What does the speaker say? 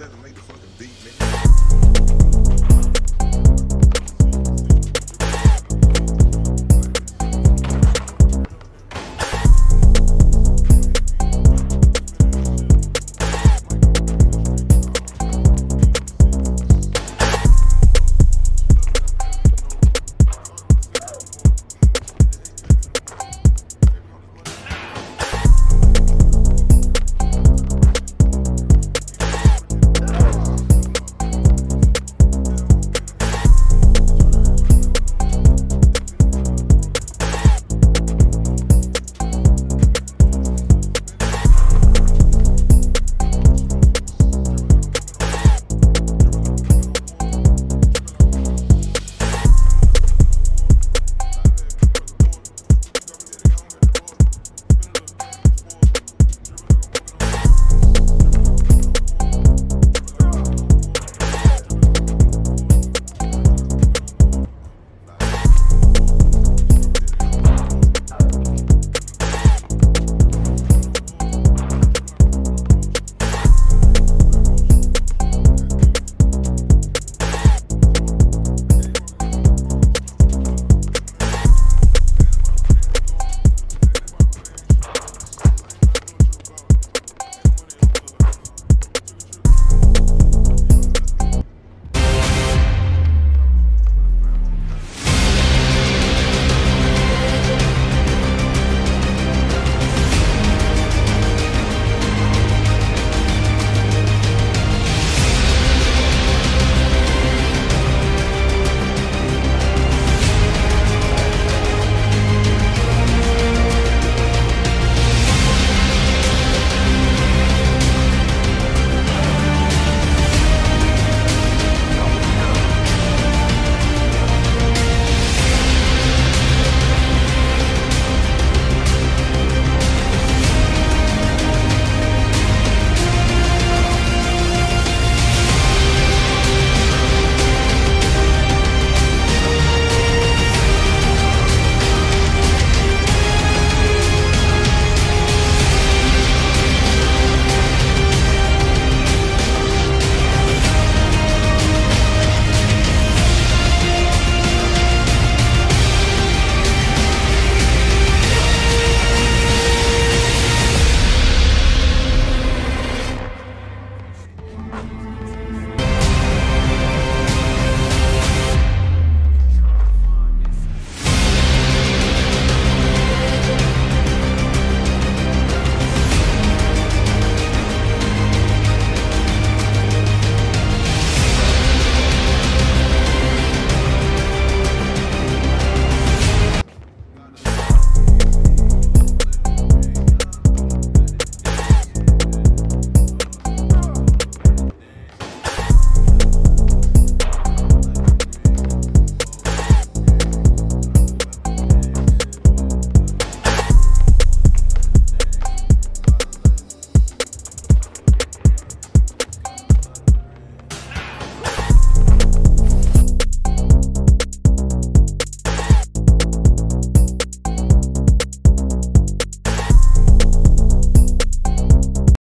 7, make the fucking beat, man.